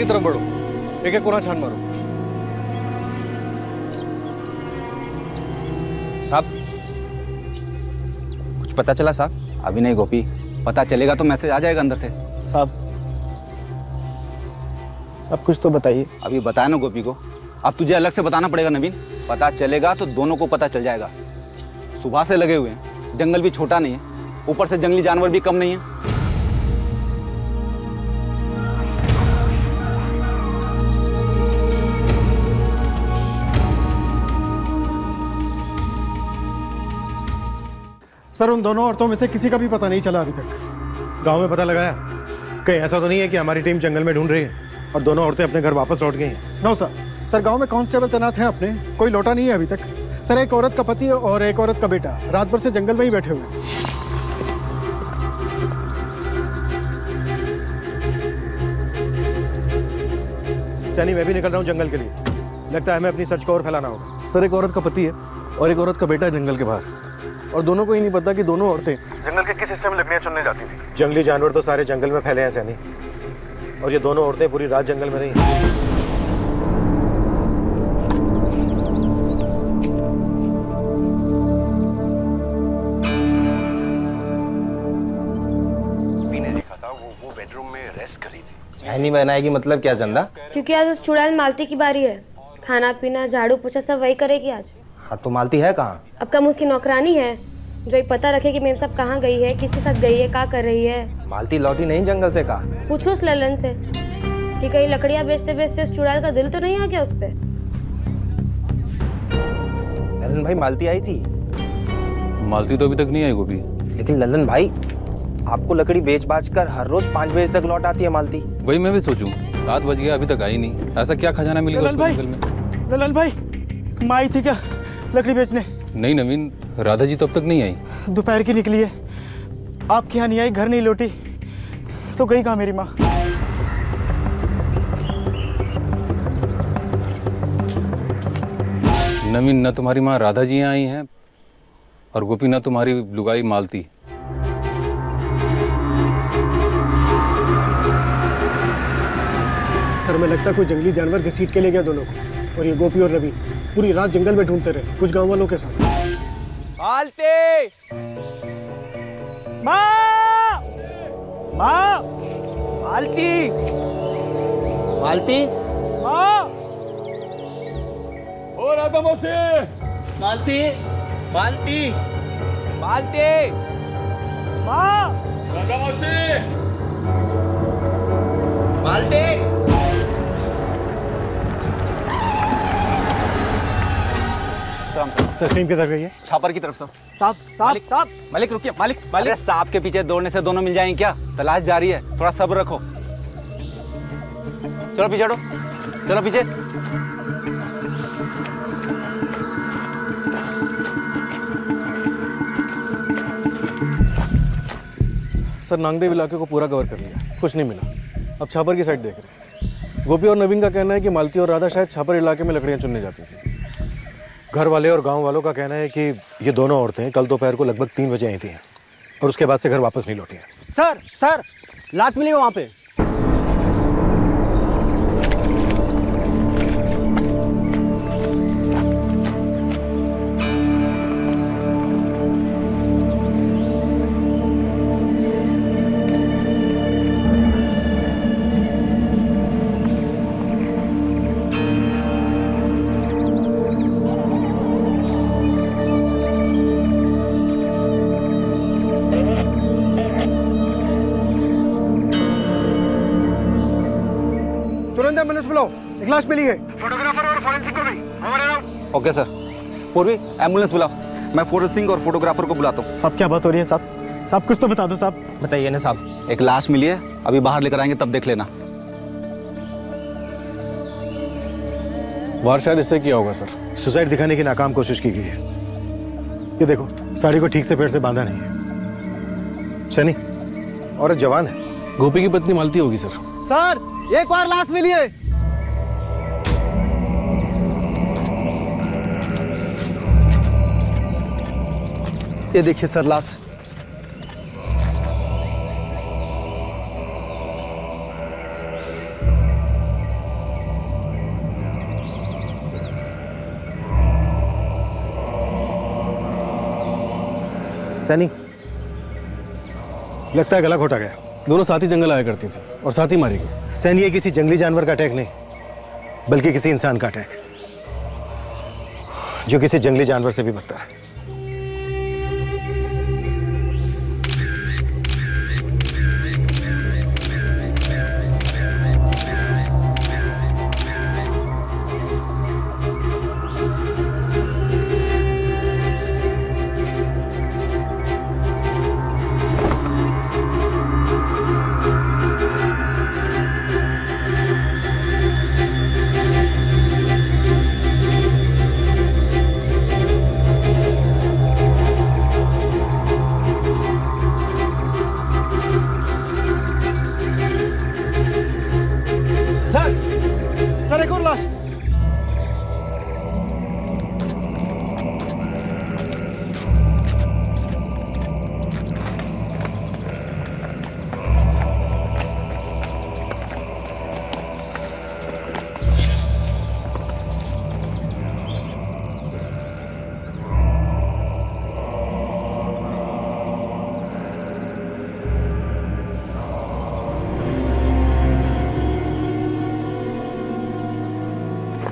की तरफ़ बढ़ो एक एक कोना छान मारो। साहब। कुछ पता चला साहब? अभी नहीं गोपी। पता चलेगा तो मैसेज आ जाएगा अंदर से। साहब सब कुछ तो बताइए। अभी बताया ना गोपी को। अब तुझे अलग से बताना पड़ेगा नवीन। पता चलेगा तो दोनों को पता चल जाएगा। सुबह से लगे हुए हैं। जंगल भी छोटा नहीं है। ऊपर से जंगली जानवर भी कम नहीं है। सर उन दोनों औरतों में से किसी का भी पता नहीं चला अभी तक। गाँव में पता लगाया? कहीं ऐसा तो नहीं है कि हमारी टीम जंगल में ढूंढ रही है और दोनों औरतें अपने घर वापस लौट गई हैं? No sir. सर गाँव में कांस्टेबल तैनात हैं अपने। कोई लौटा नहीं है अभी तक। सर एक औरत का पति और एक औरत का बेटा रात भर से जंगल में ही बैठे हुए हैं। सैनी मैं भी निकल रहा हूँ जंगल के लिए। लगता है हमें अपनी सर्च को और फैलाना होगा। सर एक औरत का पति है और एक औरत का बेटा है जंगल के बाहर। और दोनों को ही नहीं पता कि दोनों औरतें जंगल के किस हिस्से में लकड़ियाँ चुनने जाती थी? जंगली जानवर तो सारे जंगल में फैले हैं सैनी। और ये दोनों औरतें पूरी रात जंगल में रही। ने देखा था वो वो बेडरूम में रेस्ट करी थी। नहीं बनाएगी मतलब क्या चंदा? क्योंकि आज उस चुड़ैल मालती की बारी है। खाना पीना झाड़ू पोछा सब वही करेगी आज। हाँ तो मालती है कहाँ? अब कम उसकी नौकरानी है। जो ये पता रखे कि मेम साहब कहाँ गई है किसी साथ गई है क्या कर रही है। मालती लौटी नहीं जंगल से कहा? पूछो उस ललन से कि कहीं लकड़ियाँ बेचते बेचते उस चुड़ैल का दिल तो नहीं आ गया उस पर ललन भाई मालती आई थी? मालती तो अभी तक नहीं आई गोपी। लेकिन ललन भाई आपको लकड़ी बेच बाच कर हर रोज पाँच बजे तक लौट आती है मालती। वही मैं भी सोचूं सात बज गया अभी तक आई नहीं। ऐसा क्या खजाना मिलेगा ललन भाई। ललन भाई माँ आई थी क्या? लकड़ी बेचने। नहीं नवीन राधा जी तो अब तक नहीं आई। दोपहर की निकली है। आपके यहाँ नहीं आई घर नहीं लौटी तो गई कहाँ मेरी माँ? नवीन न तुम्हारी माँ राधा जी यहाँ आई हैं और गोपी न तुम्हारी लुगाई मालती। सर मैं लगता है कोई जंगली जानवर घसीट के ले गया दोनों को और ये गोपी और रवि पूरी रात जंगल में ढूंढते रहे कुछ गाँव वालों के साथ। मालती माँ! माँ! मालती मालती माँ! मालती मालती मालती माँ! मालती सर टीम किधर गई है? छापर की तरफ़ से। साहब साहब साहब। मालिक रुकिए मालिक मालिक। सांप के पीछे दौड़ने से दोनों मिल जाएँगे क्या? तलाश जारी है थोड़ा सब्र रखो। चलो पीछे हटो। चलो पीछे। सर नांगदेव इलाके को पूरा कवर कर लिया। कुछ नहीं मिला। अब छापर की साइड देख रहे हैं। गोपी और नवीन का कहना है कि मालती और राधा शायद छापर इलाके में लकड़ियाँ चुनने जाती थी। घर वाले और गाँव वालों का कहना है कि ये दोनों औरतें कल दोपहर को लगभग तीन बजे आई थी और उसके बाद से घर वापस नहीं लौटी हैं। सर सर लात मिली वहाँ पे। लाश मिली है। फोटोग्राफर और फॉरेंसिक को भी। हमारे नाम ओके सर पूर्वी एंबुलेंस बुलाओ। मैं फोरेंसिक और फोटोग्राफर को बुलाता हूँ। साहब क्या बात हो रही है साहब? साहब कुछ तो बता दो साहब। बताइए ना साहब। एक लाश मिली है। अभी बाहर लेकर आएँगे तब देख लेना। वार शायद इससे किया होगा सर सुसाइड दिखाने की नाकाम कोशिश की गई है। ये देखो साड़ी को ठीक से पेड़ से बांधा नहीं है। सनी औरत जवान है। गोपी की पत्नी मालती होगी सर सर एक और लाश मिली है। ये देखिए सर लाश। सनी लगता है गला घोटा गया। दोनों साथ ही जंगल आया करती थी और साथ ही मारी गई सैन ये किसी जंगली जानवर का अटैक नहीं बल्कि किसी इंसान का अटैक जो किसी जंगली जानवर से भी बदतर है।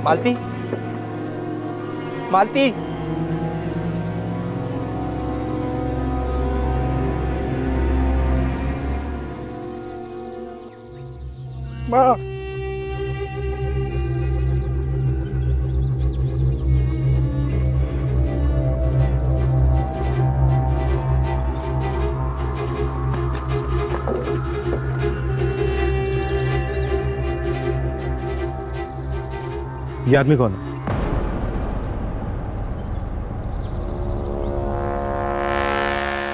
मालती मालती माँ ये आदमी कौन है?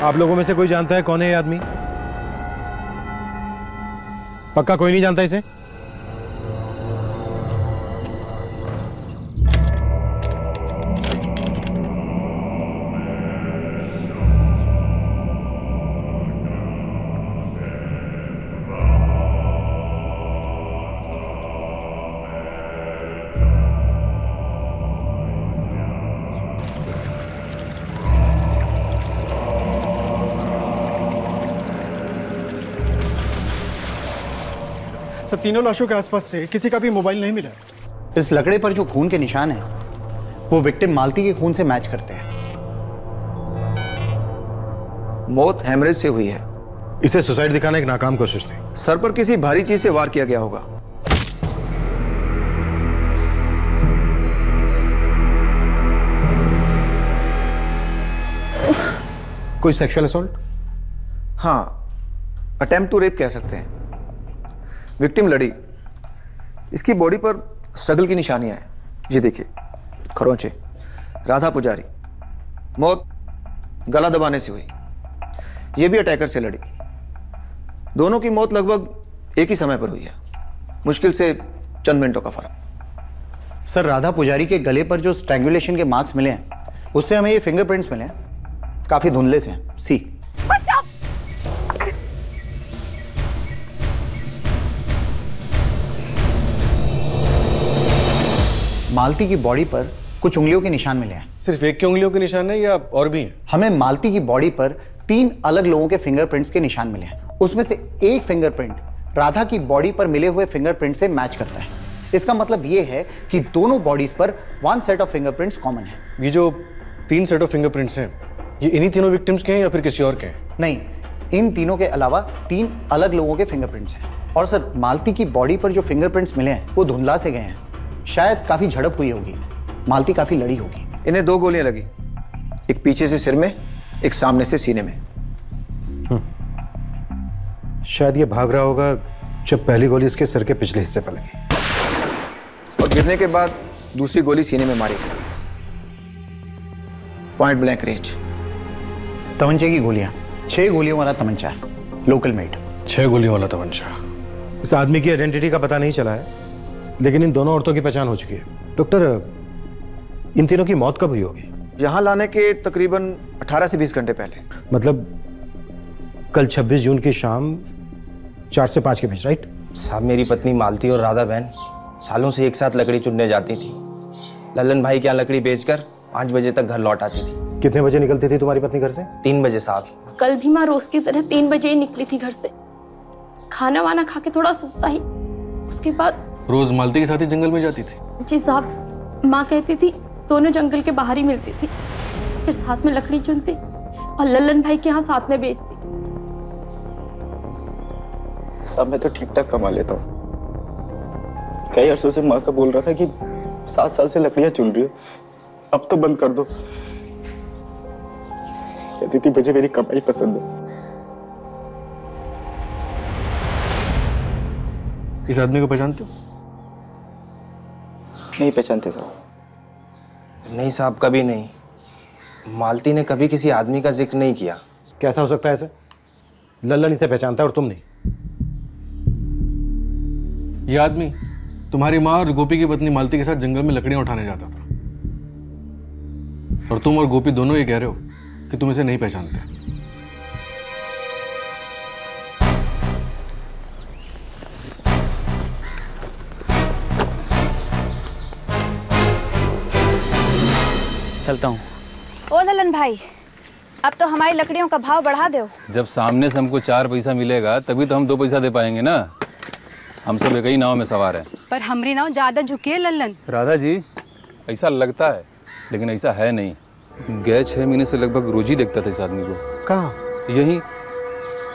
आप लोगों में से कोई जानता है कौन है ये आदमी? पक्का कोई नहीं जानता इसे? सर तीनों लाशों के आसपास से किसी का भी मोबाइल नहीं मिला। इस लकड़े पर जो खून के निशान हैं वो विक्टिम मालती के खून से मैच करते हैं। मौत हेमरेज से हुई है। इसे सुसाइड दिखाना एक नाकाम कोशिश थी। सर पर किसी भारी चीज़ से वार किया गया होगा। कोई सेक्सुअल असोल्ट? हाँ अटेम्प्ट टू रेप कह सकते हैं। विक्टिम लड़ी। इसकी बॉडी पर स्ट्रगल की निशानियाँ हैं। ये देखिए, खरोंचे, राधा पुजारी, मौत गला दबाने से हुई। ये भी अटैकर से लड़ी। दोनों की मौत लगभग एक ही समय पर हुई है। मुश्किल से चंद मिनटों का फ़र्क। सर, राधा पुजारी के गले पर जो स्ट्रैंगुलेशन के मार्क्स मिले हैं, उससे हमें ये फिंगरप्रिंट्स मिले हैं। काफ़ी धुंधले से हैं। सी मालती की बॉडी पर कुछ उंगलियों के निशान मिले हैं। सिर्फ़ एक की उंगलियों के निशान है या और भी हैं? हमें मालती की बॉडी पर तीन अलग लोगों के फिंगरप्रिंट्स के निशान मिले हैं। उसमें से एक फिंगरप्रिंट राधा की बॉडी पर मिले हुए फिंगरप्रिंट से मैच करता है। इसका मतलब ये है कि दोनों बॉडीज पर one set of fingerprints common है। ये जो तीन सेट ऑफ़ फिंगरप्रिंट्स हैं ये इन्हीं तीनों विक्टिम्स के हैं या फिर किसी और के हैं? नहीं इन तीनों के अलावा तीन अलग लोगों के फिंगरप्रिंट्स हैं। और सर मालती की बॉडी पर जो फिंगरप्रिंट्स मिले हैं वो धुंधला से गए हैं। शायद काफ़ी झड़प हुई होगी। मालती काफ़ी लड़ी होगी। इन्हें दो गोलियाँ लगी। एक पीछे से सिर में एक सामने से सीने में। शायद ये भाग रहा होगा जब पहली गोली इसके सिर के पिछले हिस्से पर लगी। और गिरने के बाद दूसरी गोली सीने में मारी। पॉइंट ब्लैंक रेंज तमंचे की गोलियाँ। छह गोलियों वाला तमंचा। लोकल मेड छह गोलियों वाला तमंचा। इस आदमी की आइडेंटिटी का पता नहीं चला है। लेकिन इन दोनों औरतों की पहचान हो चुकी है। डॉक्टर इन तीनों की मौत कब हुई होगी? यहाँ लाने के तकरीबन 18 से 20 घंटे पहले। मतलब कल 26 जून की शाम चार से पाँच के बीच राइट? साहब मेरी पत्नी मालती और राधा बहन सालों से एक साथ लकड़ी चुनने जाती थी। ललन भाई के यहाँ लकड़ी बेचकर पाँच बजे तक घर लौट आती थी। कितने बजे निकलती थी तुम्हारी पत्नी घर से? तीन बजे साहब। कल भी माँ रोज की तरह तीन बजे ही निकली थी घर से। खाना वाना खा के थोड़ा सुस्ता ही उसके बाद रोज मालती के साथ ही जंगल में जाती थी। जी साहब माँ कहती थी दोनों जंगल के बाहर ही मिलती थी। फिर साथ में लकड़ी चुनती और लल्लन भाई के यहाँ साथ में बेचती। साहब मैं तो ठीक ठाक कमा लेता हूँ। कई अरसों से माँ का बोल रहा था कि सात साल से लकड़ियाँ चुन रही हो। अब तो बंद कर दो। कहती थी मुझे मेरी कमाई पसंद है। इस आदमी को पहचानते हो? नहीं पहचानते साहब नहीं साहब कभी नहीं। मालती ने कभी किसी आदमी का ज़िक्र नहीं किया। कैसा हो सकता है ऐसे लल्लन इसे पहचानता है और तुम नहीं। ये आदमी तुम्हारी माँ और गोपी की पत्नी मालती के साथ जंगल में लकड़ियाँ उठाने जाता था। और तुम और गोपी दोनों ये कह रहे हो कि तुम इसे नहीं पहचानते। चलता हूँ। ओ ललन भाई अब तो हमारी लकड़ियों का भाव बढ़ा दो। जब सामने से हमको चार पैसा मिलेगा तभी तो हम दो पैसा दे पाएँगे ना? हम सब एक ही नाव में सवार हैं। पर हमारी नाव ज़्यादा झुकी है लल्लन राधा जी ऐसा लगता है लेकिन ऐसा है नहीं। गए छः महीने से लगभग रोज ही देखता था इस आदमी को। कहाँ? यही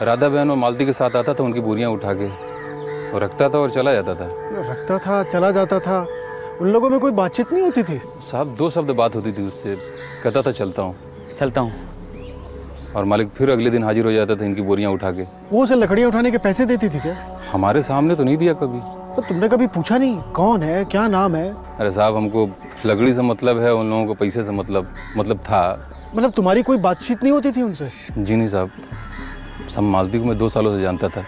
राधा बहन और मालती के साथ आता था उनकी बोरियाँ उठा के। और रखता था और चला जाता था। रखता था चला जाता था। उन लोगों में कोई बातचीत नहीं होती थी? साहब दो शब्द बात होती थी उससे। कहता था चलता हूँ। चलता हूँ। और मालिक फिर अगले दिन हाजिर हो जाता था इनकी बोरियाँ उठा के। वो उसे लकड़ियाँ उठाने के पैसे देती थी क्या? हमारे सामने तो नहीं दिया कभी। तो तुमने कभी पूछा नहीं कौन है क्या नाम है? अरे साहब हमको लकड़ी से मतलब है उन लोगों को पैसे से मतलब मतलब था। मतलब तुम्हारी कोई बातचीत नहीं होती थी उनसे? जी नहीं साहब। सब मालती को मैं दो सालों से जानता था।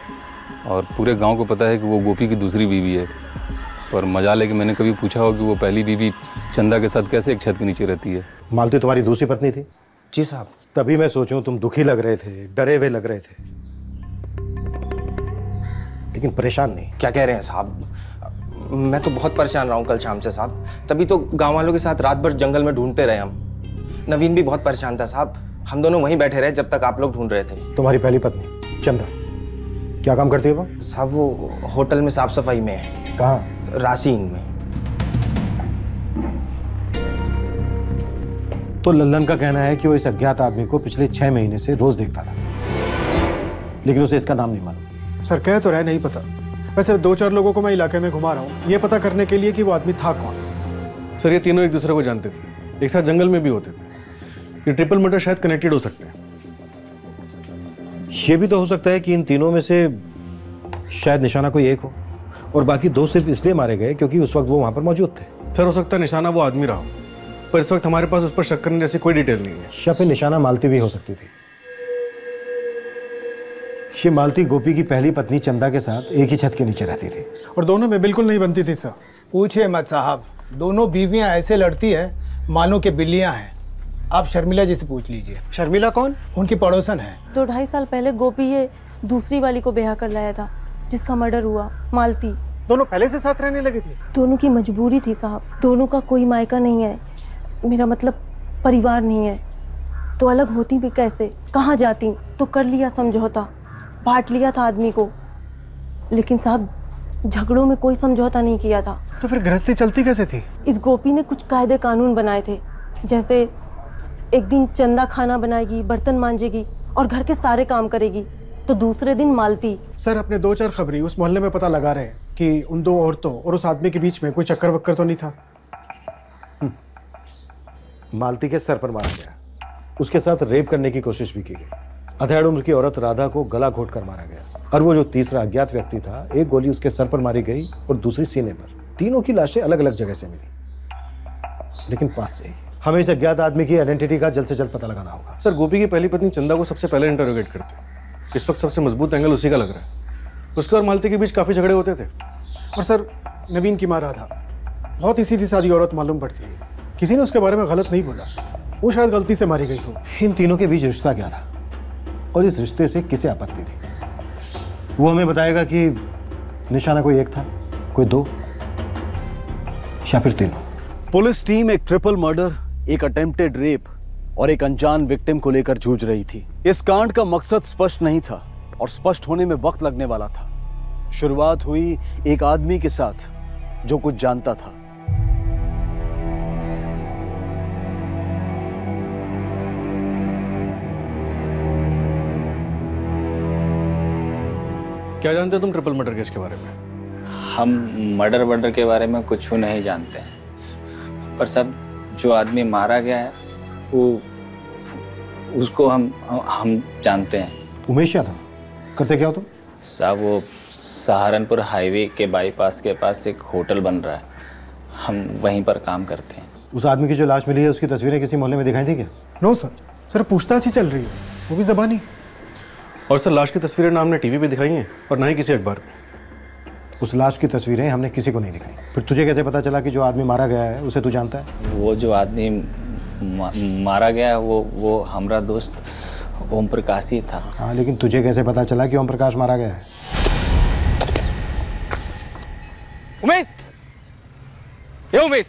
और पूरे गाँव को पता है कि वो गोपी की दूसरी बीवी है। पर मज़ा लेके मैंने कभी पूछा हो कि वो पहली बीवी चंदा के साथ कैसे एक छत के नीचे रहती है? मालती तुम्हारी दूसरी पत्नी थी? जी साहब। तभी मैं सोचूं तुम दुखी लग रहे थे डरे हुए लग रहे थे। लेकिन परेशान नहीं। क्या कह रहे हैं साहब? मैं तो बहुत परेशान रहा हूँ कल शाम से साहब। तभी तो गाँव वालों के साथ रात भर जंगल में ढूंढते रहे हम। नवीन भी बहुत परेशान था साहब। हम दोनों वहीं बैठे रहे जब तक आप लोग ढूंढ रहे थे। तुम्हारी पहली पत्नी चंदा। क्या काम करती है वो? साहब वो होटल में साफ़ सफ़ाई में है। कहाँ? रासीन में तो लल्लन का कहना है कि वो इस अज्ञात आदमी को पिछले छह महीने से रोज देखता था। लेकिन उसे इसका नाम नहीं मालूम। सर कह तो रहा नहीं पता। वैसे दो चार लोगों को मैं इलाके में घुमा रहा हूँ। ये पता करने के लिए कि वो आदमी था कौन। सर ये तीनों एक दूसरे को जानते थे। एक साथ जंगल में भी होते थे। ये ट्रिपल मर्डर शायद कनेक्टेड हो सकते हैं। ये भी तो हो सकता है कि इन तीनों में से शायद निशाना कोई एक हो। और बाकी दो सिर्फ़ इसलिए मारे गए क्योंकि उस वक्त वो वहाँ पर मौजूद थे। सर हो सकता है निशाना वो आदमी रहा पर इस वक्त हमारे पास उस पर शक करने जैसी कोई डिटेल नहीं है। या फिर निशाना मालती भी हो सकती थी। ये मालती गोपी की पहली पत्नी चंदा के साथ एक ही छत के नीचे रहती थी। और दोनों में बिल्कुल नहीं बनती थी सर। पूछिए मत साहब दोनों बीवियाँ ऐसे लड़ती है मानो के बिल्लियाँ हैं। आप शर्मिला जी से पूछ लीजिए। शर्मिला कौन? उनकी पड़ोसन है। दो ढाई साल पहले गोपी ये दूसरी वाली को ब्याह कर लाया था। जिसका मर्डर हुआ मालती। दोनों पहले से साथ रहने लगे थे? दोनों की मजबूरी थी साहब। दोनों का कोई मायका नहीं है। मेरा मतलब परिवार नहीं है। तो अलग होती भी कैसे? कहाँ जाती? तो कर लिया समझौता। बांट लिया था आदमी को। लेकिन साहब झगड़ों में कोई समझौता नहीं किया था। तो फिर गृहस्थी चलती कैसे थी? इस गोपी ने कुछ कायदे कानून बनाए थे। जैसे एक दिन चंदा खाना बनाएगी बर्तन मांजेगी और घर के सारे काम करेगी। तो दूसरे दिन मालती। सर अपने दो चार खबरी उस मोहल्ले में पता लगा रहे हैं कि उन दो औरतों और उस आदमी के बीच में कोई चक्कर वक्कर तो नहीं था। मालती के सर पर मारा गया। उसके साथ रेप करने की कोशिश भी की गई। अधेड़ उम्र की औरत राधा को गला घोट कर मारा गया। और वो जो तीसरा अज्ञात व्यक्ति था एक गोली उसके सर पर मारी गई और दूसरी सीने पर। तीनों की लाशें अलग अलग जगह से मिली। लेकिन पास से ही। हमें इस अज्ञात आदमी की आइडेंटिटी का जल्द से जल्द पता लगाना होगा। सर गोपी की पहली पत्नी चंदा को सबसे पहले इंटरोगेट करते हैं। इस वक्त सबसे मज़बूत एंगल उसी का लग रहा है। उसके और मालती के बीच काफ़ी झगड़े होते थे। और सर नवीन की माँ राधा बहुत ही सीधी सादी औरत मालूम पड़ती है। किसी ने उसके बारे में गलत नहीं बोला। वो शायद गलती से मारी गई हो। इन तीनों के बीच रिश्ता क्या था? और इस रिश्ते से किसे आपत्ति थी? वो हमें बताएगा कि निशाना कोई एक था कोई दो या फिर तीनों। पुलिस टीम एक ट्रिपल मर्डर एक अटेम्प्टेड रेप और एक अनजान विक्टिम को लेकर जूझ रही थी। इस कांड का मकसद स्पष्ट नहीं था और स्पष्ट होने में वक्त लगने वाला था। शुरुआत हुई एक आदमी के साथ जो कुछ जानता था। क्या जानते हो तुम ट्रिपल मर्डर केस के बारे में? हम मर्डर वर्डर के बारे में कुछ नहीं जानते हैं। पर सब जो आदमी मारा गया है वो उसको हम हम जानते हैं। उमेश यादव करते क्या हो तुम? साहब वो सहारनपुर हाईवे के बाईपास के पास एक होटल बन रहा है। हम वहीं पर काम करते हैं। उस आदमी की जो लाश मिली है उसकी तस्वीरें किसी मोहल्ले में दिखाई थी क्या? नो सर सर पूछताछ ही चल रही है। वो भी जबानी। और सर लाश की तस्वीरें ना हमने टीवी पे दिखाई हैं और ना ही किसी अखबार में उस लाश की तस्वीरें हमने किसी को नहीं दिखाई। फिर तुझे कैसे पता चला कि जो आदमी मारा गया है उसे तू जानता है? वो जो आदमी मा, मारा गया वो वो हमारा दोस्त ओम प्रकाश ही था। हाँ लेकिन तुझे कैसे पता चला कि ओम प्रकाश मारा गया है? उमेश! ये उमेश!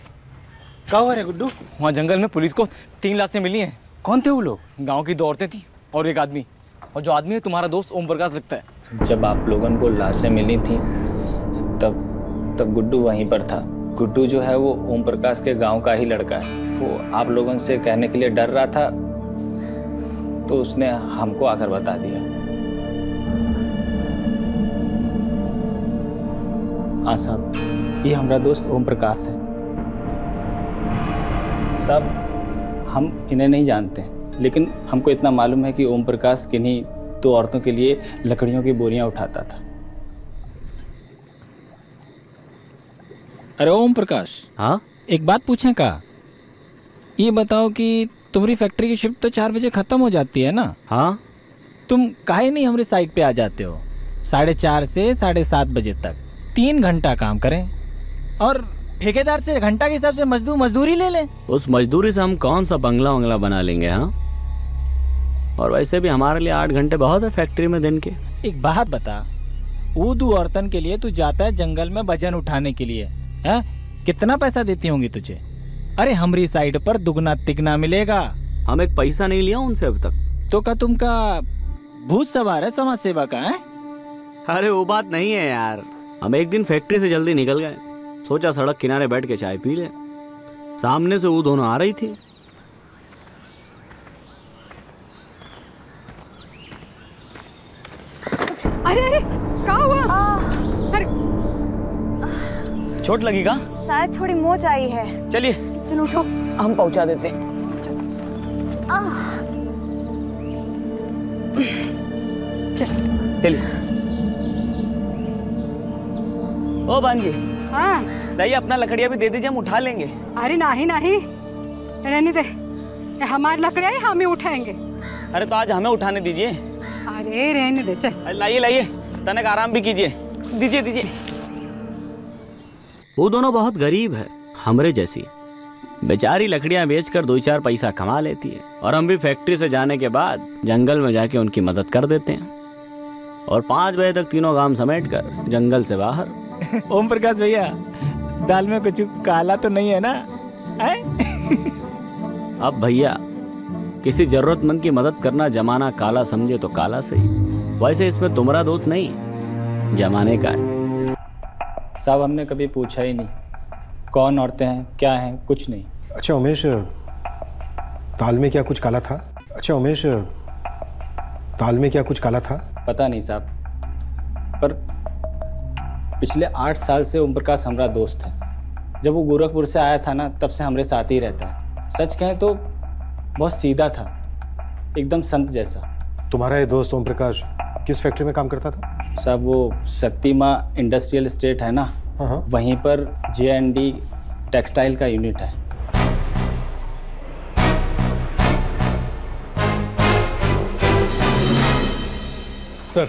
क्या हुआ रे गुड्डू? वहाँ जंगल में पुलिस को तीन लाशें मिली हैं। कौन थे वो लोग? गाँव की दो औरतें थी और एक आदमी। और जो आदमी है तुम्हारा दोस्त ओम प्रकाश लगता है। जब आप लोगों को लाशें मिली थी तब तब गुड्डू वहीं पर था। गुड्डू जो है वो ओम प्रकाश के गाँव का ही लड़का है। वो आप लोगों से कहने के लिए डर रहा था तो उसने हमको आकर बता दिया। हाँ साहब, ये हमारा दोस्त ओम प्रकाश है। सब हम इन्हें नहीं जानते, लेकिन हमको इतना मालूम है कि ओम प्रकाश किन्हीं दो औरतों के लिए लकड़ियों की बोरियाँ उठाता था। अरे ओम प्रकाश। हाँ? एक बात पूछें का? ये बताओ कि तुम्हारी फैक्ट्री की शिफ्ट तो चार बजे खत्म हो जाती है ना? हाँ। तुम काहे नहीं हमारे साइड पे आ जाते हो? साढ़े चार से साढ़े सात बजे तक। तीन घंटा काम करें। और ठेकेदार से घंटा के हिसाब से मजदूर मजदूरी ले लें। उस मजदूरी से हम कौन सा बंगला वंगला बना लेंगे हाँ? और वैसे भी हमारे लिए आठ घंटे बहुत है फैक्ट्री में दिन के। एक बात बता। वो दो औरतन के लिए तू जाता है जंगल में वज़न उठाने के लिए। है? कितना पैसा देती होंगी तुझे? अरे हमारी साइड पर दुगना तिगना मिलेगा। हम एक पैसा नहीं लिया उनसे अब तक। तो का तुमका भूत सवार है समाज सेवा का है? अरे वो बात नहीं है यार। हम एक दिन फैक्ट्री से जल्दी निकल गए। सोचा सड़क किनारे बैठ के चाय पी ले। सामने से वो दोनों आ रही थी। अरे अरे क्या हुआ? चोट लगी का शायद थोड़ी मोच आई है। चलिए। चलो उठो। हम पहुँचा देते हैं। चलिए। ओ बांजी हाँ। लाइए अपना लकड़िया भी दे दीजिए हम उठा लेंगे। अरे नहीं नहीं। रहने दे। हमारी लकड़िया ही हम ही उठाएँगे। अरे तो आज हमें उठाने दीजिए। अरे रहने दे। चल। लाइए लाइए। तनक आराम भी कीजिए। दीजिए दीजिए। वो दोनों बहुत गरीब है हमरे जैसी। बेचारी लकड़ियाँ बेचकर दो चार पैसा कमा लेती है और हम भी फैक्ट्री से जाने के बाद जंगल में जाके उनकी मदद कर देते हैं। और पाँच बजे तक तीनों काम समेट कर जंगल से बाहर। ओम प्रकाश भैया दाल में कुछ काला तो नहीं है ना? है? अब भैया किसी जरूरतमंद की मदद करना जमाना काला समझे तो काला सही वैसे इसमें तुम्हारा दोस्त नहीं जमाने का है। साहब हमने कभी पूछा ही नहीं। कौन औरतें हैं क्या हैं कुछ नहीं। अच्छा उमेश दाल में क्या कुछ काला था? अच्छा उमेश दाल में क्या कुछ काला था? पता नहीं साहब पर पिछले आठ साल से ओम प्रकाश हमारा दोस्त है। जब वो गोरखपुर से आया था ना तब से हमारे साथ ही रहता है। सच कहें तो बहुत सीधा था एकदम संत जैसा। तुम्हारा ये दोस्त ओम प्रकाश किस फैक्ट्री में काम करता था? सब वो शक्तिमा इंडस्ट्रियल स्टेट है ना? वहीं पर जे एंड डी टेक्सटाइल का यूनिट है। सर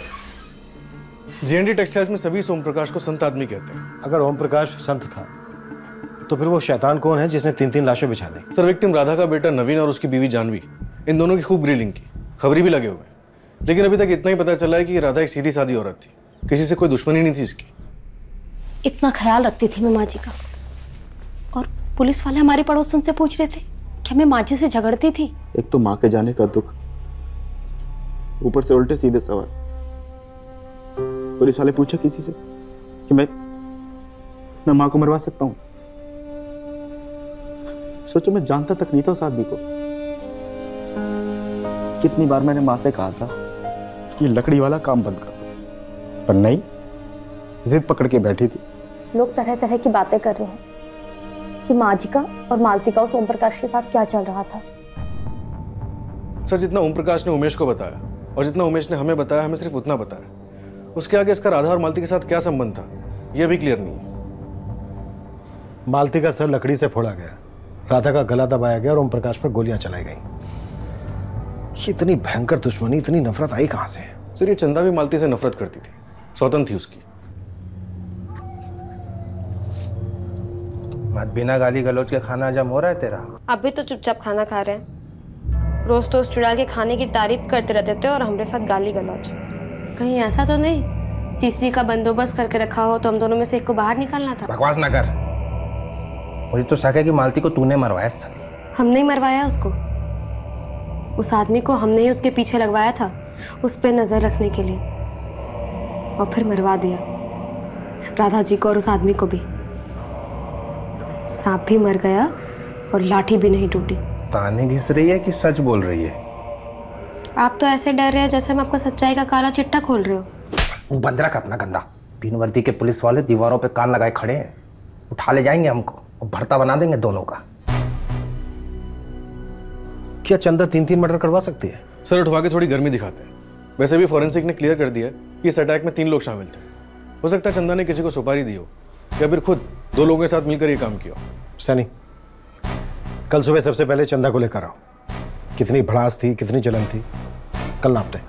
जेएनडी टेक्सटाइल्स में सभी सोम प्रकाश को संत आदमी कहते हैं। अगर ओम प्रकाश संत था तो फिर वो शैतान कौन है जिसने तीन तीन लाशें बिछा दी? सर विक्टिम राधा का बेटा नवीन और उसकी बीवी जानवी इन दोनों की खूब ग्रिलिंग की खबरी भी लगे हुए लेकिन अभी तक इतना ही पता चला है कि राधा एक सीधी सादी औरत थी। किसी से कोई दुश्मनी नहीं थी इसकी। इतना ख्याल रखती थी मैं माँ जी का। और पुलिस वाले हमारे पड़ोसन से पूछ रहे थे कि मैं माँ जी से झगड़ती थी? एक तो माँ के जाने का दुख ऊपर से उल्टे सीधे सवाल। पुलिस वाले पूछा किसी से कि मैं मैं माँ को मरवा सकता हूँ? सोचो मैं जानता तक नहीं था उस आदमी को। कितनी बार मैंने माँ से कहा था कि लकड़ी वाला काम बंद कर दो। पर नहीं जिद पकड़ के बैठी थी। लोग तरह तरह की बातें कर रहे हैं कि माँ जी का और मालती का उस ओम प्रकाश के साथ क्या चल रहा था। सर जितना ओम प्रकाश ने उमेश को बताया और जितना उमेश ने हमें बताया हमें सिर्फ़ उतना बताया। उसके आगे इसका राधा और मालती के साथ क्या संबंध था यह भी क्लियर नहीं है। मालती का सर लकड़ी से फोड़ा गया। राधा का गला दबाया गया और ओम प्रकाश पर गोलियाँ चलाई गई। ये इतनी भयंकर दुश्मनी इतनी नफरत आई कहाँ से? सर ये चंदा भी मालती से नफरत करती थी। स्वतंत्र थी उसकी। मत बिना गाली गलौज के खाना जम हो रहा है तेरा? अभी तो चुपचाप खाना खा रहे हैं। रोज तो उस चुड़ैल के खाने की तारीफ़ करते रहते थे और हमारे साथ गाली गलौज। कहीं ऐसा तो नहीं। तीसरी का बंदोबस्त करके रखा हो तो हम दोनों में से एक को बाहर निकालना था। बकवास ना कर। मुझे तो शक है कि मालती को तूने मरवाया हमने ही मरवाया उसको। उस आदमी को हमने ही उसके पीछे लगवाया था उस पर नज़र रखने के लिए। और फिर मरवा दिया। राधा जी को और उस आदमी को भी। सांप भी मर गया और लाठी भी नहीं टूटी। ताने घिस रही है कि सच बोल रही है? आप तो ऐसे डर रहे हैं जैसे हम आपका सच्चाई का काला चिट्टा खोल रहे हो। वो बंद रख अपना गंदा। तीन वर्दी के पुलिस वाले दीवारों पे कान लगाए खड़े हैं। उठा ले जाएँगे हमको और भरता बना देंगे दोनों का। क्या चंदा तीन तीन मर्डर करवा सकती है? सर उठवा के थोड़ी गर्मी दिखाते हैं। वैसे भी फॉरेंसिक ने क्लियर कर दिया कि इस अटैक में तीन लोग शामिल थे। हो सकता है चंदा ने किसी को सुपारी दी हो या फिर खुद दो लोगों के साथ मिलकर ये काम किया सनी कल सुबह सबसे पहले चंदा को लेकर आओ। कितनी भड़ास थी कितनी जलन थी। कल नापते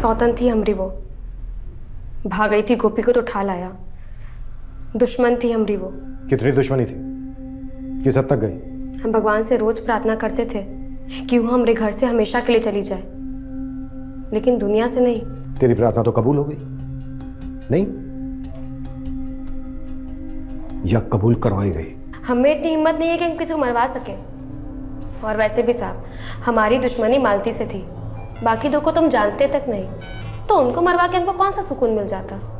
सौतन थी हमरी वो। भाग गई थी गोपी को तो उठा लाया दुश्मन थी हमारी वो। कितनी दुश्मनी थी? किस हद तक गई? हम भगवान से रोज प्रार्थना करते थे कि वो हमारे घर से हमेशा के लिए चली जाए। लेकिन दुनिया से नहीं। तेरी प्रार्थना तो कबूल हो गई। नहीं? या कबूल करवाई गई। हमें इतनी हिम्मत नहीं है कि हम किसी को मरवा सके। और वैसे भी साहब हमारी दुश्मनी मालती से थी। बाकी दो को तुम जानते तक नहीं। तो उनको मरवा के हमको कौन सा सुकून मिल जाता?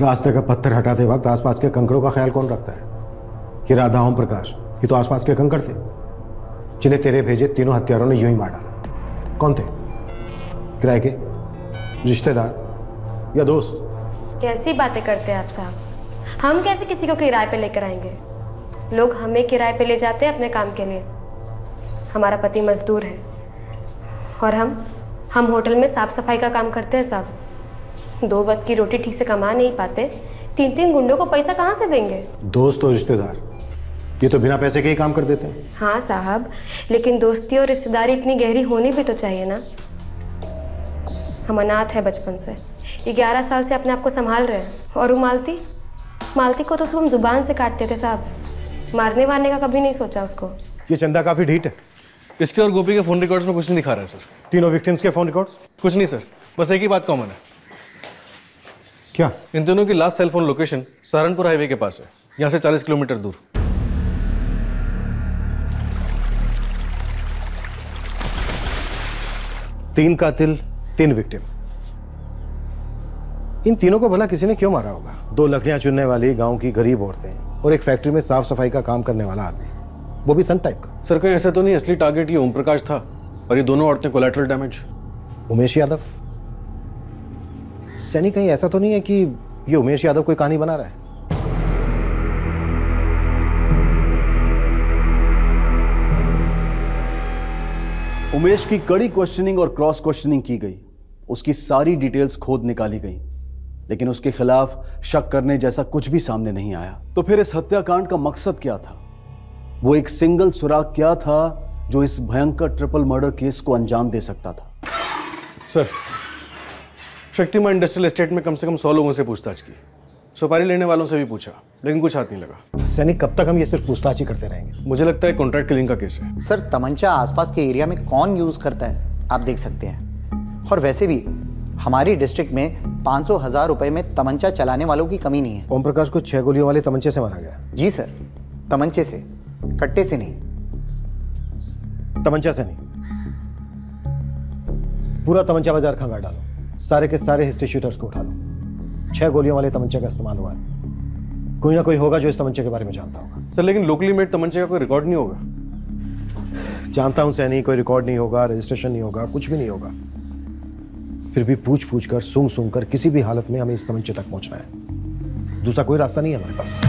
रास्ते का पत्थर हटाते वक्त आसपास के कंकड़ों का ख्याल कौन रखता है? कि राधा ओम प्रकाश, ये तो आसपास के कंकड़ थे। जिन्हें तेरे भेजे तीनों हत्यारों ने यूँ ही मार डाला। कौन थे? किराए के? रिश्तेदार? या दोस्त? कैसी बातें करते हैं आप साहब? हम कैसे किसी को किराए पे लेकर आएँगे? लोग हमें किराए पे ले जाते हैं अपने काम के लिए। हमारा पति मजदूर है। और हम हम होटल में साफ़ सफ़ाई का काम करते हैं साहब। दो वक्त की रोटी ठीक से कमा नहीं पाते। तीन तीन गुंडों को पैसा कहाँ से देंगे? दोस्त और रिश्तेदार ये तो बिना पैसे के ही काम कर देते हैं। हाँ साहब लेकिन दोस्ती और रिश्तेदारी इतनी गहरी होनी भी तो चाहिए ना। हम अनाथ है बचपन से। ग्यारह साल से अपने आप को संभाल रहे हैं। और वो मालती? मालती को तो सुबह हम ज़ुबान से काटते थे साहब। मारने वारने का कभी नहीं सोचा उसको। ये चंदा काफ़ी ढीठ है। इसके और गोपी के फ़ोन रिकॉर्ड्स में कुछ नहीं दिखा रहा है सर। तीनों विक्टिम्स के फ़ोन रिकॉर्ड्स कुछ नहीं सर। बस एक ही बात कॉमन है। क्या? इन दोनों की last cell phone location Saharanpur highway के पास है। यहाँ से 40 किलोमीटर दूर। तीन कातिल तीन विक्टिम इन तीनों को भला किसी ने क्यों मारा होगा? दो लकड़ियाँ चुनने वाली गाँव की गरीब औरतें और एक फैक्ट्री में साफ़ सफ़ाई का काम करने वाला आदमी। वो भी संत टाइप का। सर कहीं ऐसा तो नहीं असली टारगेट ये ओम प्रकाश था और ये दोनों औरतें कोलेट्रल डैमेज उमेश यादव? सैनी कहीं ऐसा तो नहीं है कि ये उमेश यादव कोई कहानी बना रहा है? उमेश की कड़ी क्वेश्चनिंग और क्रॉस क्वेश्चनिंग की गई। उसकी सारी डिटेल्स खोद निकाली गई। लेकिन उसके खिलाफ शक करने जैसा कुछ भी सामने नहीं आया। तो फिर इस हत्याकांड का मकसद क्या था? वो एक सिंगल सुराग क्या था जो इस भयंकर ट्रिपल मर्डर केस को अंजाम दे सकता था? सर शक्तिमान इंडस्ट्रियल एस्टेट में कम से कम सौ लोगों से पूछताछ की। सुपारी लेने वालों से भी पूछा लेकिन कुछ हाथ नहीं लगा। सैनिक कब तक हम ये सिर्फ़ पूछताछ ही करते रहेंगे? मुझे लगता है कॉन्ट्रैक्ट किलिंग का केस है। सर तमंचा आसपास के एरिया में कौन यूज़ करता है आप देख सकते हैं। और वैसे भी हमारी डिस्ट्रिक्ट में पाँच सौ हज़ार रुपए में तमंचा चलाने वालों की कमी नहीं है। ओम प्रकाश को छह गोलियों वाले तमंचे से मारा गया। जी सर तमंचे से कट्टे से नहीं। तमंचा से नहीं। पूरा तमंचा बाज़ार खंगार डालो। सारे के सारे हिस्ट्री शूटर्स को उठा लो। छह गोलियों वाले तमंचे का इस्तेमाल हुआ है। कोई ना कोई होगा जो इस तमंचे के बारे में जानता होगा। सर लेकिन लोकली मेड तमंचे का कोई रिकॉर्ड नहीं होगा? जानता हूँ सैनी कोई रिकॉर्ड नहीं होगा रजिस्ट्रेशन नहीं होगा कुछ भी नहीं होगा। फिर भी पूछ पूछ कर सूंघ सूंघ कर किसी भी हालत में हमें इस तमंचे तक पहुँचना है। दूसरा कोई रास्ता नहीं है हमारे पास।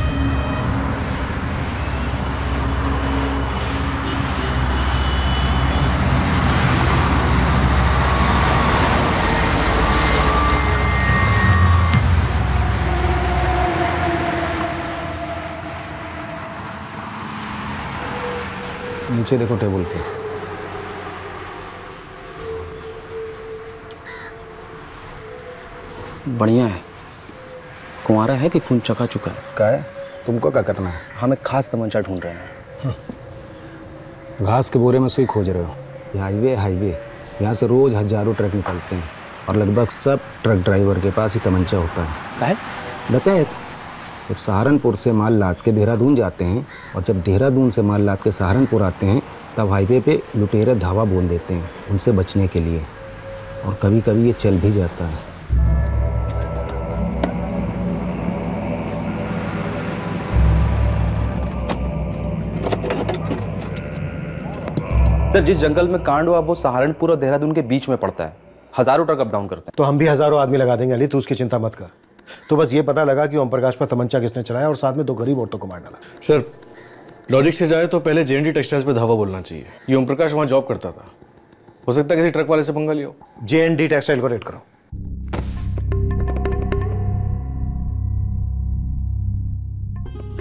नीचे देखो टेबल पे। बढ़िया है। कुंवारा है कि खून चका चुका है? क्या है? तुमको क्या करना है? हम एक खास तमंचा ढूंढ रहे हैं। घास के बोरे में सुई खोज रहे हो? ये हाईवे हाईवे। यहाँ से रोज हज़ारों ट्रक निकलते हैं। और लगभग सब ट्रक ड्राइवर के पास ही तमंचा होता है। है? बताए। जब सहारनपुर से माल लाद के देहरादून जाते हैं और जब देहरादून से माल लाद के सहारनपुर आते हैं तब हाईवे पे लुटेरे धावा बोल देते हैं उनसे बचने के लिए। और कभी कभी ये चल भी जाता है। सर जिस जंगल में कांड हुआ वो सहारनपुर और देहरादून के बीच में पड़ता है। हज़ारों ट्रक अप डाउन करते हैं। तो हम भी हज़ारों आदमी लगा देंगे अली तू उसकी चिंता मत कर। तो बस ये पता लगा कि ओम प्रकाश पर तमंचा किसने चलाया और साथ में दो गरीब औरतों को मार डाला। सर लॉजिक से जाए तो पहले जेएनडी टेक्सटाइल्स पे धावा बोलना चाहिए। ये ओम प्रकाश वहाँ जॉब करता था। हो सकता है किसी ट्रक वाले से पंगा लिया जे एन टेक्सटाइल को रेड करो।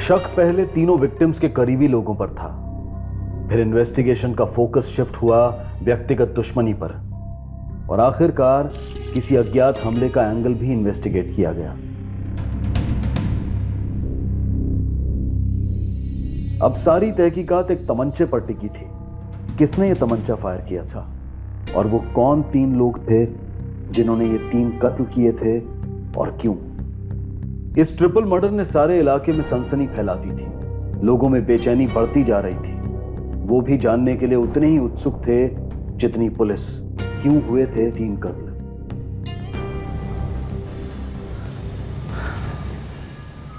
शक पहले तीनों विक्टिम्स के करीबी लोगों पर था। फिर इन्वेस्टिगेशन का फोकस शिफ्ट हुआ व्यक्तिगत दुश्मनी पर। और आखिरकार किसी अज्ञात हमले का एंगल भी इन्वेस्टिगेट किया गया। अब सारी तहकीकात एक तमंचे पर टिकी थी। किसने ये तमंचा फायर किया था? और वो कौन तीन लोग थे जिन्होंने ये तीन कत्ल किए थे और क्यों? इस ट्रिपल मर्डर ने सारे इलाके में सनसनी फैला दी थी। लोगों में बेचैनी बढ़ती जा रही थी। वो भी जानने के लिए उतने ही उत्सुक थे जितनी पुलिस। क्यों हुए थे तीन कत्ल?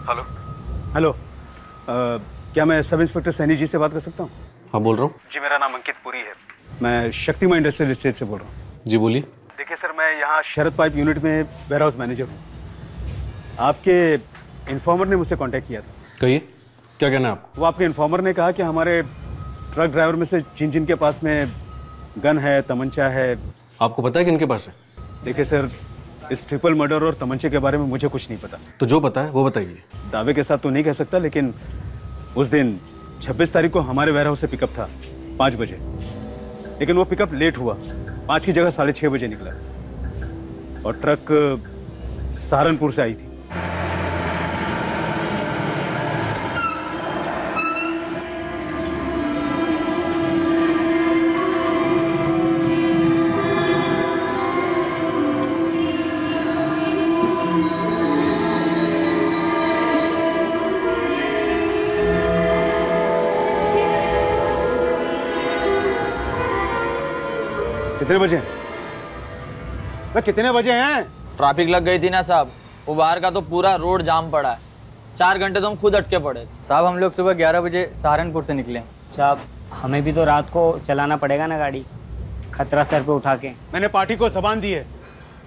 हेलो? हेलो। क्या मैं सब इंस्पेक्टर सैनी जी से बात कर सकता हूँ? हाँ बोल रहा हूँ। जी मेरा नाम अंकित पुरी है। मैं शक्तिमा इंडस्ट्रियल स्टेट से बोल रहा हूँ। जी बोलिए। देखिए सर मैं यहाँ शरद पाइप यूनिट में वेयर हाउस मैनेजर हूँ। आपके इन्फॉर्मर ने मुझसे कांटेक्ट किया था। कहिए क्या कहना है आपको? वो आपके इन्फॉर्मर ने कहा कि हमारे ट्रक ड्राइवर में से जिन जिन के पास में गन है तमंचा है। आपको पता है कि इनके पास है? देखिए सर इस ट्रिपल मर्डर और तमंचे के बारे में मुझे कुछ नहीं पता। तो जो पता है वो बताइए। दावे के साथ तो नहीं कह सकता लेकिन उस दिन 26 तारीख को हमारे वेयर हाउस से पिकअप था पाँच बजे। लेकिन वो पिकअप लेट हुआ। पाँच की जगह साढ़े छः बजे निकला। और ट्रक सहारनपुर से आई थी। कितने बजे भाई कितने बजे हैं? ट्रैफ़िक लग गई थी ना साहब। वो बाहर का तो पूरा रोड जाम पड़ा है। चार घंटे तो हम खुद अटके पड़े। साहब हम लोग सुबह ग्यारह बजे सहारनपुर से निकले। साहब हमें भी तो रात को चलाना पड़ेगा ना गाड़ी। खतरा सर पे उठा के। मैंने पार्टी को जबान दी है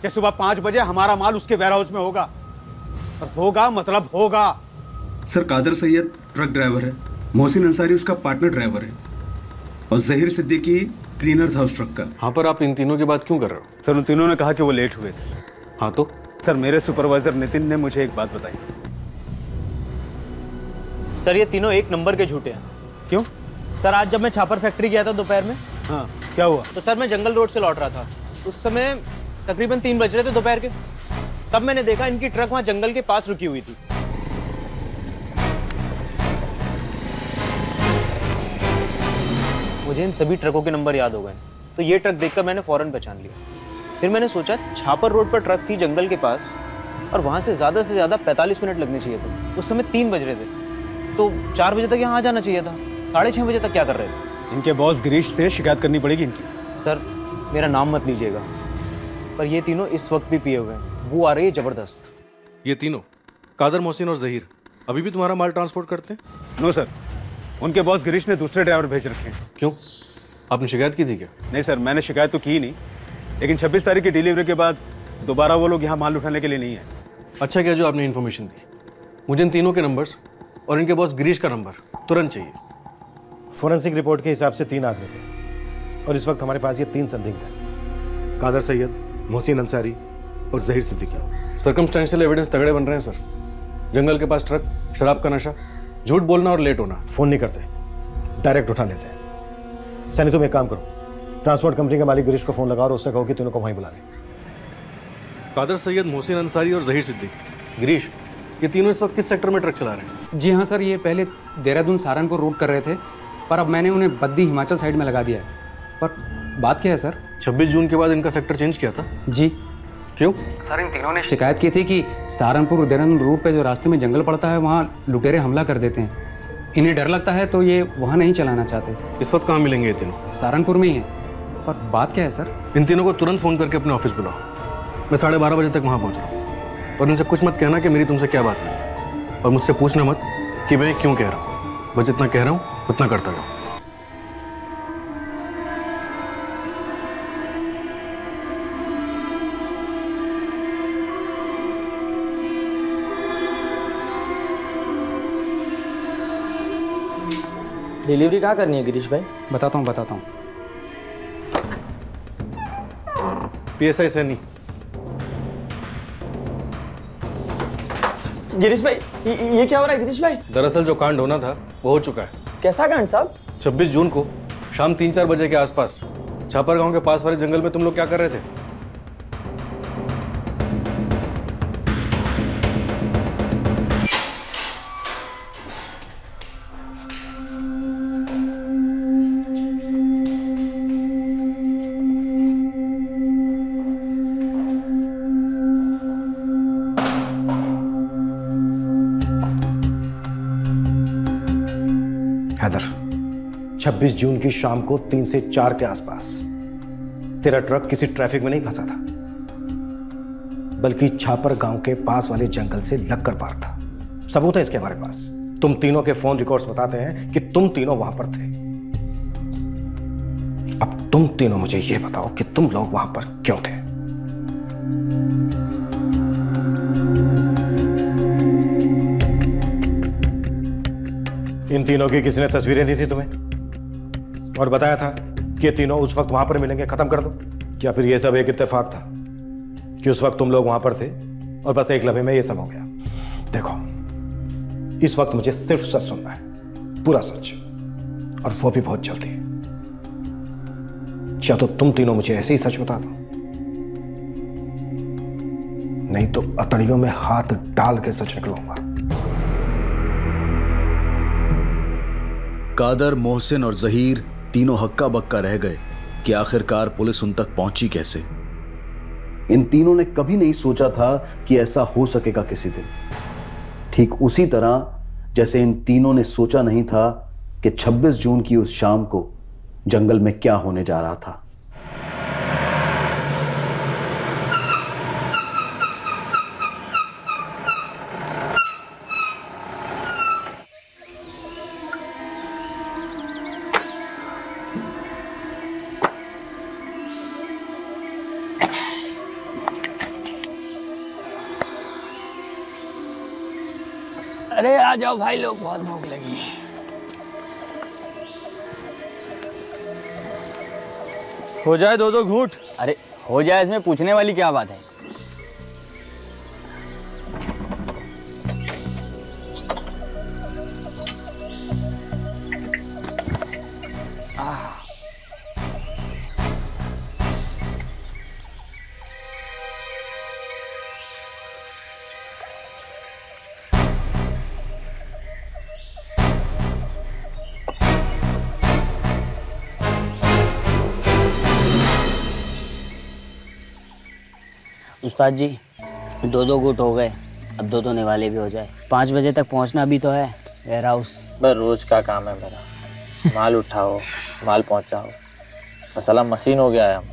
कि सुबह पाँच बजे हमारा माल उसके वेयर हाउस में होगा। और होगा मतलब होगा। Sir Kadar Sayyed truck driver है। मोहसिन अंसारी उसका पार्टनर ड्राइवर है। और जहीर सिद्दीकी क्लीनर था उस ट्रक का। हाँ पर आप इन तीनों की बात क्यों कर रहे हो? सर उन तीनों ने कहा कि वो लेट हुए थे। हाँ तो? सर मेरे सुपरवाइजर नितिन ने मुझे एक बात बताई। सर ये तीनों एक नंबर के झूठे हैं। क्यों? सर आज जब मैं छापर फैक्ट्री गया था दोपहर में हाँ क्या हुआ? तो सर मैं जंगल रोड से लौट रहा था। उस समय तकरीबन तीन बज रहे थे दोपहर के। तब मैंने देखा इनकी ट्रक वहाँ जंगल के पास रुकी हुई थी। मुझे इन सभी ट्रकों के नंबर याद हो गए। तो ये ट्रक देखकर मैंने फ़ौरन पहचान लिया। फिर मैंने सोचा छापर रोड पर ट्रक थी जंगल के पास और वहाँ से ज़्यादा से ज़्यादा 45 मिनट लगने चाहिए थे। उस समय तीन बज रहे थे। तो चार बजे तक यहाँ आ जाना चाहिए था। साढ़े छः बजे तक क्या कर रहे थे? इनके बॉस गिरीश से शिकायत करनी पड़ेगी इनकी। सर मेरा नाम मत लीजिएगा। पर ये तीनों इस वक्त भी पिए हुए हैं। वो आ रही है ज़बरदस्त। ये तीनों कादर मोहसिन और जहीर अभी भी तुम्हारा माल ट्रांसपोर्ट करते हैं? No sir. उनके बॉस गिरीश ने दूसरे ड्राइवर भेज रखे हैं। क्यों? आपने शिकायत की थी क्या? नहीं सर मैंने शिकायत तो की नहीं। लेकिन 26 तारीख की डिलीवरी के बाद दोबारा वो लोग यहाँ माल उठाने के लिए नहीं है अच्छा क्या जो आपने इन्फॉर्मेशन दी? मुझे इन तीनों के नंबर्स और इनके बॉस गिरीश का नंबर तुरंत चाहिए। फोरेंसिक रिपोर्ट के हिसाब से तीन आदमी थे। और इस वक्त हमारे पास ये तीन संदिग्ध हैं। कादर सैयद मोहसिन अंसारी और जहीर सिद्दीकी। सर्कमस्टेंशियल एविडेंस तगड़े बन रहे हैं सर जंगल के पास ट्रक शराब का नशा झूठ बोलना और लेट होना। फ़ोन नहीं करते। डायरेक्ट उठा लेते हैं। सैनी तुम एक काम करो। ट्रांसपोर्ट कंपनी के मालिक गिरीश को फ़ोन लगाओ और उससे कहो कि तीनों को वहीं बुला लें कादर सैयद मोहसिन अंसारी और जहीर सिद्दीक। गिरीश ये तीनों इस वक्त किस सेक्टर में ट्रक चला रहे हैं? जी हाँ सर ये पहले देहरादून सहारनपुर रूट कर रहे थे पर अब मैंने उन्हें बद्दी हिमाचल साइड में लगा दिया है। पर बात क्या है सर? 26 जून के बाद इनका सेक्टर चेंज किया था? जी। क्यों? सर इन तीनों ने शिकायत की थी कि सहारनपुर देहरादून रूट पे जो रास्ते में जंगल पड़ता है वहाँ लुटेरे हमला कर देते हैं। इन्हें डर लगता है तो ये वहाँ नहीं चलाना चाहते। इस वक्त कहाँ मिलेंगे ये तीनों? सहारनपुर में ही है। पर बात क्या है सर? इन तीनों को तुरंत फ़ोन करके अपने ऑफ़िस बुलाओ। मैं साढ़े बारह बजे तक वहाँ पहुँच रहा हूँ। और इनसे कुछ मत कहना कि मेरी तुमसे क्या बात है। और मुझसे पूछना मत कि मैं क्यों कह रहा हूँ। बस जितना कह रहा हूँ उतना करता जाऊँ डिलीवरी कहाँ करनी है गिरीश भाई? बताता हूँ बताता हूँ। पीएसआई सैनी गिरीश भाई ये, ये क्या हो रहा है गिरीश भाई? दरअसल जो कांड होना था वो हो चुका है। कैसा कांड साहब? 26 जून को शाम तीन चार बजे के आसपास छापर गाँव के पास वाले जंगल में तुम लोग क्या कर रहे थे? 26 जून की शाम को तीन से चार के आसपास। तेरा ट्रक किसी ट्रैफ़िक में नहीं फंसा था, बल्कि छापर गाँव के पास वाले जंगल से लगकर पार था। सबूत है इसके हमारे पास। तुम तीनों के फ़ोन रिकॉर्ड्स बताते हैं कि तुम तीनों वहाँ पर थे। अब तुम तीनों मुझे यह बताओ कि तुम लोग वहाँ पर क्यों थे? इन तीनों की किसी ने तस्वीरें दी थी तुम्हें? और बताया था कि तीनों उस वक्त वहाँ पर मिलेंगे, खत्म कर दो। क्या फिर ये सब एक इत्तेफाक था कि उस वक्त तुम लोग वहाँ पर थे और बस एक लम्हे में ये सब हो गया। देखो, इस वक्त मुझे सिर्फ़ सच सुनना है, पूरा सच। और वो भी बहुत जल्दी। या तो तुम तीनों मुझे ऐसे ही सच बता दो। नहीं तो अतड़ियों में हाथ डाल के सच निकलूँगा। कादर, मोहसिन और जहीर तीनों हक्का बक्का रह गए कि आखिरकार पुलिस उन तक पहुँची कैसे। इन तीनों ने कभी नहीं सोचा था कि ऐसा हो सकेगा किसी दिन। ठीक उसी तरह, जैसे इन तीनों ने सोचा नहीं था कि 26 जून की उस शाम को जंगल में क्या होने जा रहा था। अरे आ जाओ भाई लोग बहुत भूख लगी है। हो जाए दो दो घूट। अरे हो जाए इसमें पूछने वाली क्या बात है? उस्ताद जी दो दो गुट हो गए अब दो दो निवाले भी हो जाए। पाँच बजे तक पहुँचना भी तो है वेयर हाउस बस रोज का काम है मेरा। माल उठाओ माल पहुंचाओ। मसाला मशीन हो गया है हम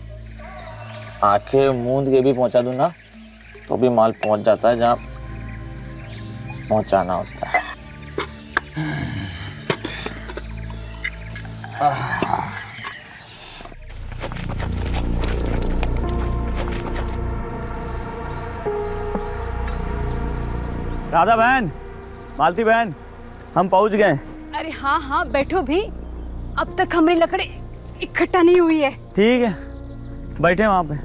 आँखें मूंद के भी पहुँचा दूँ ना तो भी माल पहुँच जाता है जहाँ पहुंचाना होता है। राधा बहन मालती बहन हम पहुँच गए। अरे हाँ हाँ बैठो भी। अब तक हमारी लकड़ी इकट्ठा नहीं हुई है। ठीक है बैठे वहाँ पे।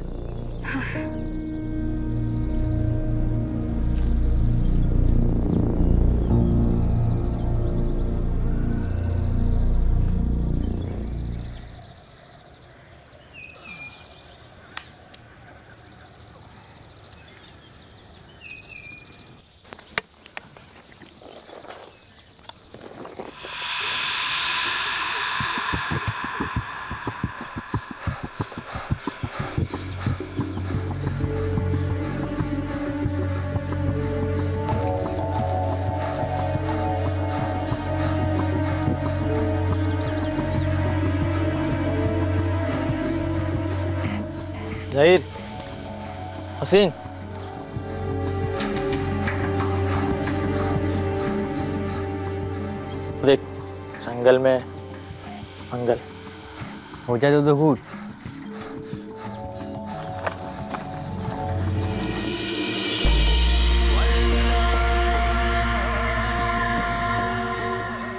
दो दो घूट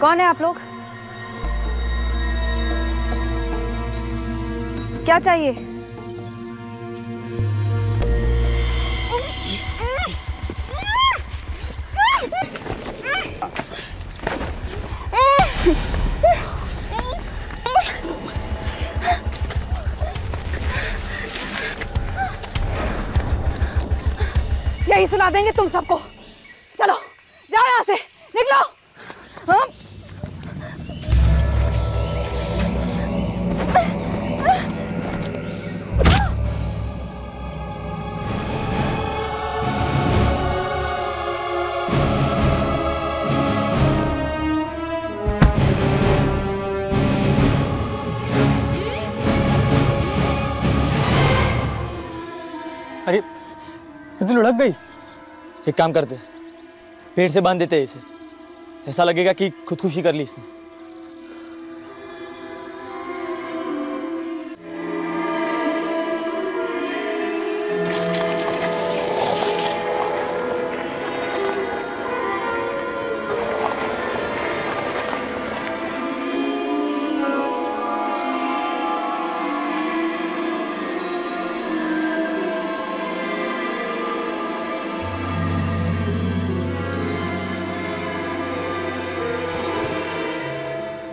कौन है आप लोग? क्या चाहिए? तुम सबको। चलो जाओ यहाँ से निकलो। हाँ? अरे ये तो लुढ़क गई। एक काम करते पेड़ से बाँध देते इसे। ऐसा लगेगा कि खुदकुशी कर ली इसने।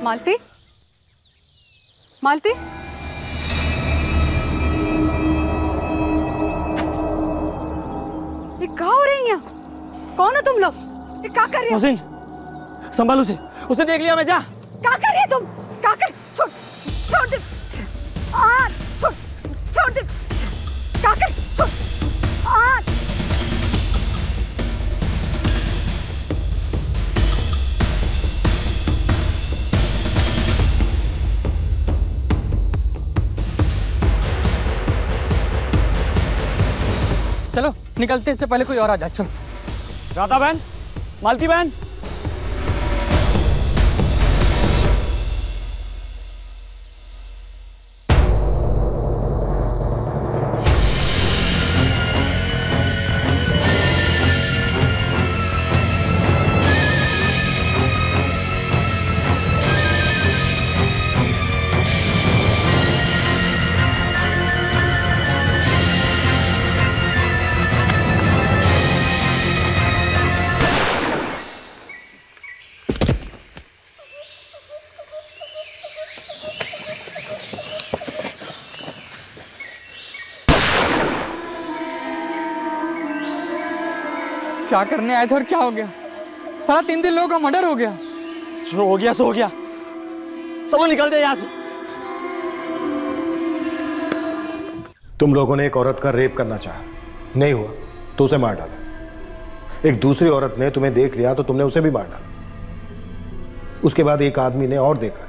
मालती? मालती? ये कहा हो रही है? यहाँ कौन हो तुम लोग? ये क्या कर रहे हो? मोहसिन संभाल उसे। उसे देख लिया मैं जा। क्या कर रही है तुम? क्या कर छोड़ छोड़ दे। आ, छोड़ छोड़ दे। निकलते इससे पहले कोई और आ जाए चलो। राधा बहन मालती बहन। क्या करने आए थे और क्या हो गया? सारा तीन दिन लोगों का मर्डर हो गया। जो हो गया सो हो गया। चलो निकल जाए यहाँ से। तुम लोगों ने एक औरत का रेप करना चाहा। नहीं हुआ तो उसे मार डाला। एक दूसरी औरत ने तुम्हें देख लिया तो तुमने उसे भी मार डाला। उसके बाद एक आदमी ने और देखा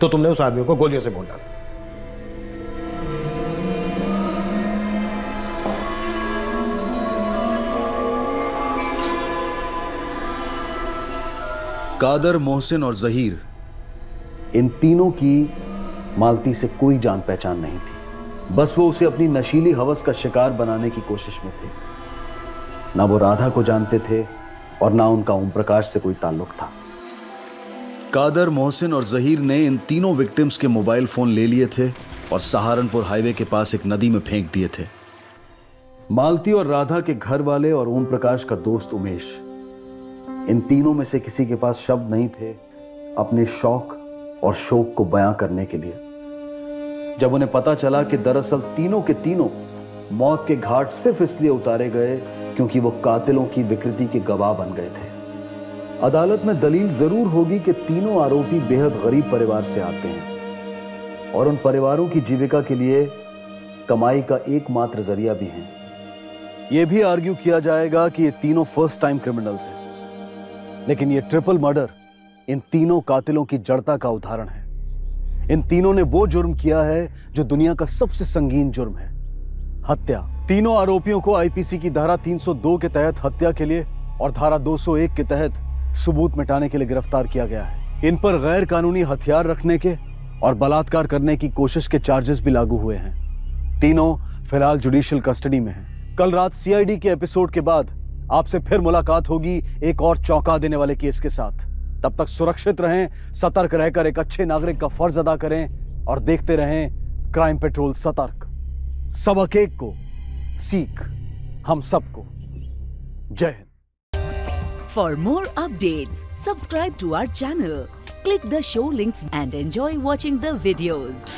तो तुमने उस आदमी को गोलियों से भून डाला। कादर मोहसिन और जहीर। इन तीनों की मालती से कोई जान पहचान नहीं थी। बस वो उसे अपनी नशीली हवस का शिकार बनाने की कोशिश में थे। ना वो राधा को जानते थे और ना उनका ओम प्रकाश से कोई ताल्लुक था। कादर मोहसिन और जहीर ने इन तीनों विक्टिम्स के मोबाइल फ़ोन ले लिए थे और सहारनपुर हाईवे के पास एक नदी में फेंक दिए थे। मालती और राधा के घर वाले और ओम प्रकाश का दोस्त उमेश इन तीनों में से किसी के पास शब्द नहीं थे अपने शौक और शोक को बयां करने के लिए। जब उन्हें पता चला कि दरअसल तीनों के तीनों मौत के घाट सिर्फ़ इसलिए उतारे गए क्योंकि वो कातिलों की विकृति के गवाह बन गए थे। अदालत में दलील ज़रूर होगी कि तीनों आरोपी बेहद गरीब परिवार से आते हैं और उन परिवारों की जीविका के लिए कमाई का एकमात्र ज़रिया भी है। यह भी आर्ग्यू किया जाएगा कि ये तीनों फ़र्स्ट टाइम क्रिमिनल्स हैं। लेकिन ये ट्रिपल मर्डर इन तीनों कातिलों की जड़ता का उदाहरण है। इन तीनों ने वो जुर्म किया है जो दुनिया का सबसे संगीन जुर्म है। हत्या। तीनों आरोपियों को आईपीसी की धारा 302 के तहत हत्या के लिए और धारा 201 के तहत सबूत मिटाने के लिए गिरफ़्तार किया गया है। इन पर गैर कानूनी हथियार रखने के और बलात्कार करने की कोशिश के चार्जेस भी लागू हुए हैं। तीनों फ़िलहाल जुडिशियल कस्टडी में हैं। कल रात सीआईडी के एपिसोड के बाद आपसे फिर मुलाकात होगी एक और चौंका देने वाले केस के साथ। तब तक सुरक्षित रहें, सतर्क रहकर एक अच्छे नागरिक का फ़र्ज़ अदा करें और देखते रहें, क्राइम पेट्रोल सतर्क। सबक एक को, सीख हम सबको। जय Hind. For more update subscribe to our channel click the show links and enjoy watching the videos.